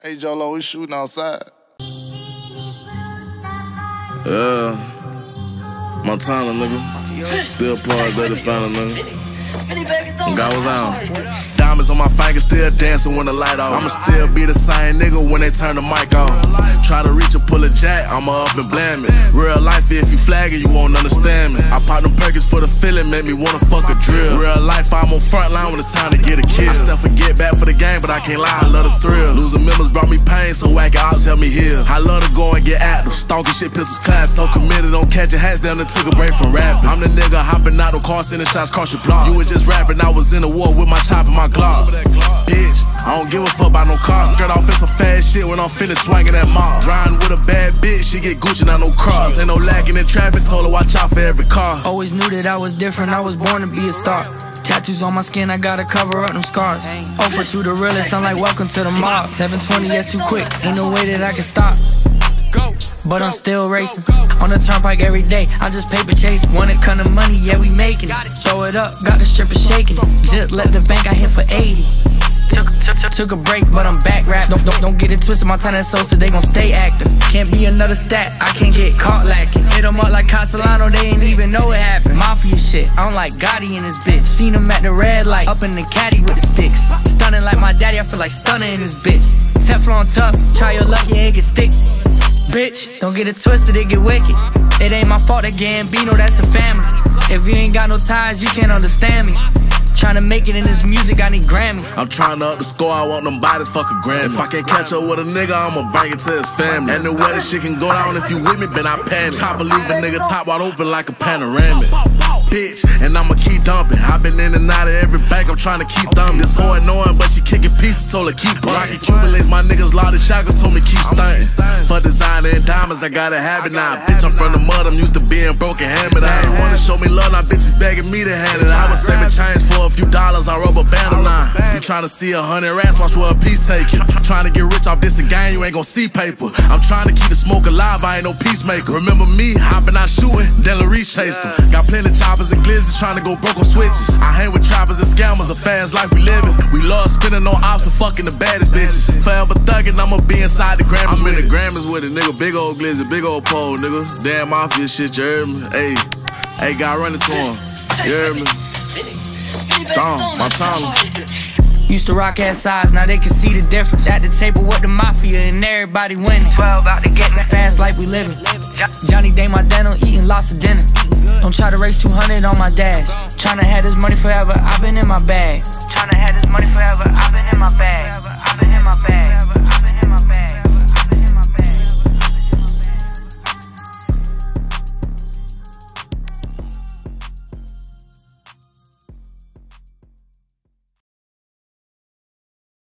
Hey Jolo, we shooting outside. Yeah. Montana, nigga. Still part of the final, nigga. God was on diamonds on my fingers, still dancing when the light off. I'ma still be the same nigga when they turn the mic off. Try to reach or pull a jack, I'ma up and blam it. Real life, if you flag it, you won't understand me. I pop them perkins for the feeling, make me wanna fuck a drill. Real life, I'm on front line when it's time to get a kill. I still forget back for the game, but I can't lie, I love the thrill. Losing stalking shit, pistols class. So committed, don't catch your hats down and took a break from rapping. I'm the nigga hopping out of cars, sending shots across your block. You was just rapping, I was in the war with my chop and my Glock. Bitch, I don't give a fuck about no car. Skirt off in some fast shit when I'm finished swinging that mob. Riding with a bad bitch, she get Gucci, not no cross. Ain't no lacking in traffic, told her watch out for every car. Always knew that I was different, I was born to be a star. Tattoos on my skin, I gotta cover up them scars. Over to the realest, I'm like, welcome to the mob. 720, that's too quick, ain't no way that I can stop. But I'm still racing on the turnpike every day. I just paper chase. Want it kind of money, yeah, we making it. Throw it up, got the stripper shaking. Just let the bank, I hit for 80. Took, a break, but I'm back rap. Don't, don't, don't get it twisted, my time is so, so they gon' stay active. Can't be another stat, I can't get caught lacking. Hit them up like Castellano, they ain't even know it happened. Mafia shit, I don't like Gotti in this bitch. Seen him at the red light, up in the caddy with the sticks. Stunning like my daddy, I feel like stunning in this bitch. Teflon tough, try your luck, your egg get stick. Bitch, don't get it twisted, it get wicked. It ain't my fault that Gambino, that's the family. If you ain't got no ties, you can't understand me. Trying to make it in this music, I need Grammys. I'm trying to up the score, I want them bodies, fuck a Grammy. If I can't catch up with a nigga, I'ma bring it to his family. And the way this shit can go down if you with me, Ben, I panic. Chopper leave a nigga top wide open like a panoramic bitch, and I'ma keep dumping. I've been in and out of every bank, I'm trying to keep thumbing. This hoe annoying, but she kicking pieces, told her keep punting. Rocky Cubulates, my niggas loaded shotguns, told me keep stunting. And diamonds, I got a habit now. Bitch, I'm from the mud, I'm used to being broken hammered. I ain't wanna show me love, now bitches begging me to hand it. I was saving change for a few dollars, I rub a band on now. You trying to see a hundred rats, watch where a piece take you. Trying to get rich off this and game, you ain't gon' see paper. I'm trying to keep the smoke alive, I ain't no peacemaker. Remember me, hopping out shooting, then Larice chased them. Got plenty choppers and glizzes trying to go broke on switches. I hang with trappers and scammers, a fast life we living. We love spinning on ops and fucking the baddest bitches. Forever thugging, I'ma be inside the Grammys. I'm in the Grammys with it, nigga. Big old glizzy, big old pole, nigga. Damn mafia shit, you heard me? Hey, hey, got running to him. You heard me? Dom, Montana. Used to rock ass size, now they can see the difference. At the table with the mafia and everybody winning. 12 out to get fast like we living. Johnny Day, my dental, eating lots of dinner. Don't try to race 200 on my dash. Tryna have this money forever, I've been in my bag.